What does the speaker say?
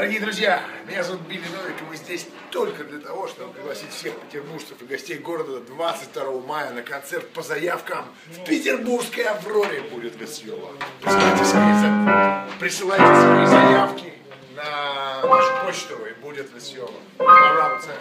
Дорогие друзья, меня зовут Билли Новик, и мы здесь только для того, чтобы пригласить всех петербуржцев и гостей города 22 мая на концерт по заявкам в Петербургской Авроре будет весело. Присылайте свои, присылайте свои заявки на нашу почту, и будет весело. Пожалуйста.